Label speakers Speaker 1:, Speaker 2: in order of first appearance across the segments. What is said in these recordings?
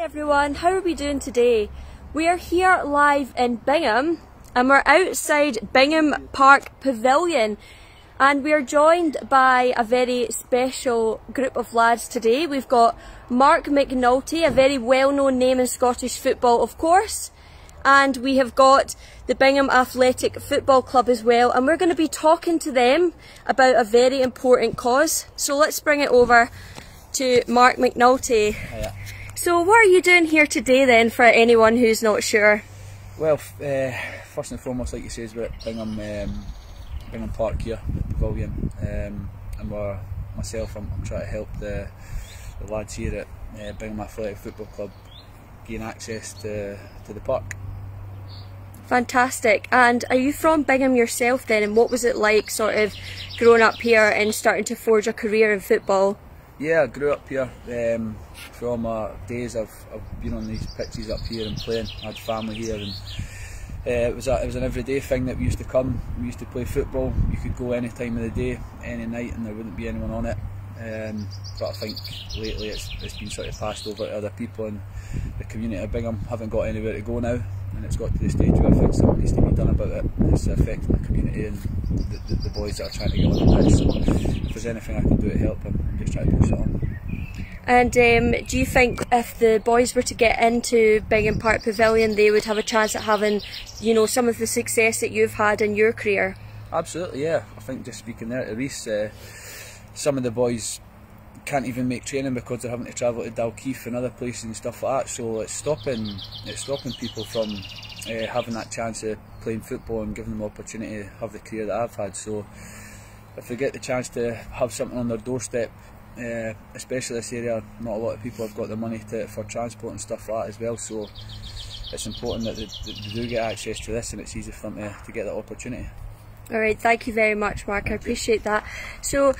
Speaker 1: Everyone, how are we doing today? We are here live in Bingham and we're outside Bingham Park Pavilion and we are joined by a very special group of lads today. We've got Mark McNulty, a very well-known name in Scottish football of course, and we have got the Bingham Athletic Football Club as well and we're going to be talking to them about a very important cause. So let's bring it over to Mark McNulty.
Speaker 2: Hiya.
Speaker 1: So what are you doing here today then for anyone who's not sure?
Speaker 2: Well, uh, first and foremost, like you say, we're at Bingham, um, Bingham Park here, the pavilion, um, and we're, myself, I'm, I'm, trying to help the, the lads here at uh, Bingham Athletic Football Club gain access to, to the park.
Speaker 1: Fantastic. And are you from Bingham yourself then? And what was it like sort of growing up here and starting to forge a career in football?
Speaker 2: Yeah, I grew up here. Um, from my days, I've been on these pitches up here and playing. I had family here, and uh, it was a, it was an everyday thing that we used to come. We used to play football. You could go any time of the day, any night, and there wouldn't be anyone on it. Um, but I think lately it's, it's been sort of passed over to other people, and the community of Bingham haven't got anywhere to go now. And it's got to the stage where I think something needs to be done about it. It's affecting the community and the, the, the boys that are trying to get on the pitch. So if there's anything I can do to help, them, I'm just trying to push it on.
Speaker 1: And um, do you think if the boys were to get into Bingham Park Pavilion, they would have a chance at having, you know, some of the success that you've had in your career?
Speaker 2: Absolutely, yeah. I think just speaking there to Reese, uh, some of the boys can't even make training because they're having to travel to Dalkeith and other places and stuff like that. So it's stopping, it's stopping people from uh, having that chance of playing football and giving them the opportunity to have the career that I've had. So if they get the chance to have something on their doorstep, uh, especially this area, not a lot of people have got the money to, for transport and stuff like that as well. So it's important that they, that they do get access to this and it's easy for them to, to get that opportunity.
Speaker 1: All right, thank you very much, Mark. I appreciate that. So,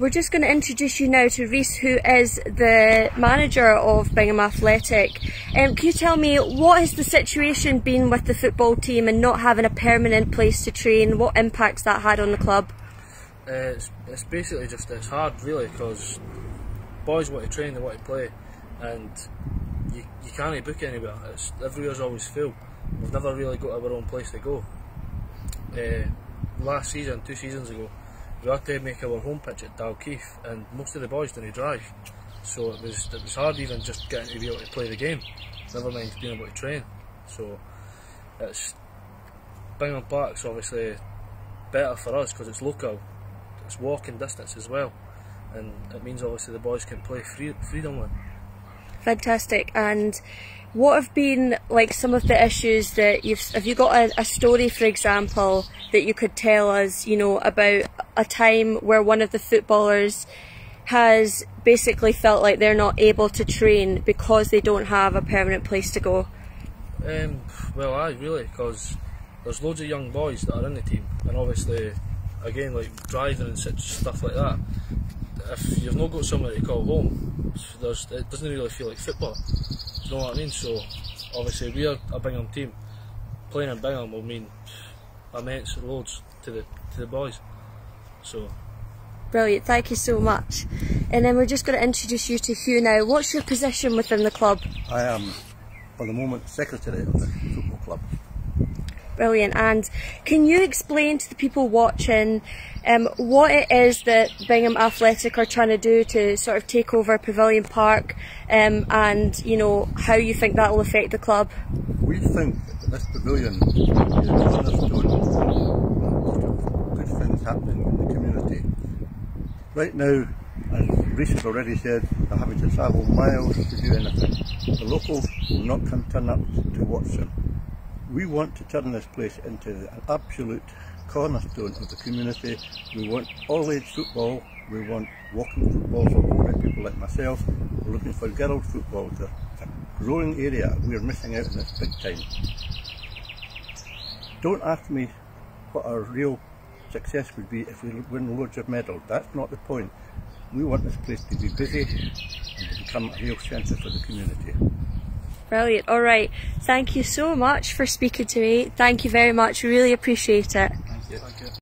Speaker 1: we're just going to introduce you now to Reese, who is the manager of Bingham Athletic. Um, can you tell me what has the situation been with the football team and not having a permanent place to train? What impacts that had on the club?
Speaker 3: Uh, it's, it's basically just it's hard really because boys want to train, they want to play, and you, you can't book anywhere. It's everywhere's always full. We've never really got our own place to go. Uh, last season, two seasons ago, we had to make our home pitch at Dalkeith, and most of the boys didn't drive, so it was it was hard even just getting to be able to play the game. Never mind being able to train. So it's Bingham Park's obviously better for us because it's local, it's walking distance as well, and it means obviously the boys can play free, freedomly.
Speaker 1: Fantastic. And what have been like some of the issues that you've have you got a, a, story for example that you could tell us you know about a time where one of the footballers has basically felt like they're not able to train because they don't have a permanent place to go
Speaker 3: um, well I really because there's loads of young boys that are in the team and obviously again like driving and such stuff like that if you've not got somewhere to call home there's it doesn't really feel like football you know what I mean? So obviously we're a Bingham team. Playing in Bingham will mean immense loads to the to the boys. So
Speaker 1: Brilliant, thank you so much. And then we're just going to introduce you to Hugh now. What's your position within the club?
Speaker 4: I am, for the moment, secretary of the football club.
Speaker 1: Brilliant. And can you explain to the people watching um, what it is that Bingham Athletic are trying to do to sort of take over Pavilion Park um, and, you know, how you think that will affect the club?
Speaker 4: We think that this pavilion is a cornerstone of good things happening in the community. Right now, as Reese has already said, they're having to travel miles to do anything. The locals will not come turn up to watch them. We want to turn this place into an absolute cornerstone of the community. We want all age football, we want walking football for older people like myself, we're looking for girls football. It's a, growing area, we're missing out on this big time. Don't ask me what our real success would be if we win loads of medals, that's not the point. We want this place to be busy and to become a real centre for the community.
Speaker 1: Brilliant. All right. Thank you so much for speaking to me. Thank you very much. Really appreciate it.
Speaker 2: Thank you. Thank you.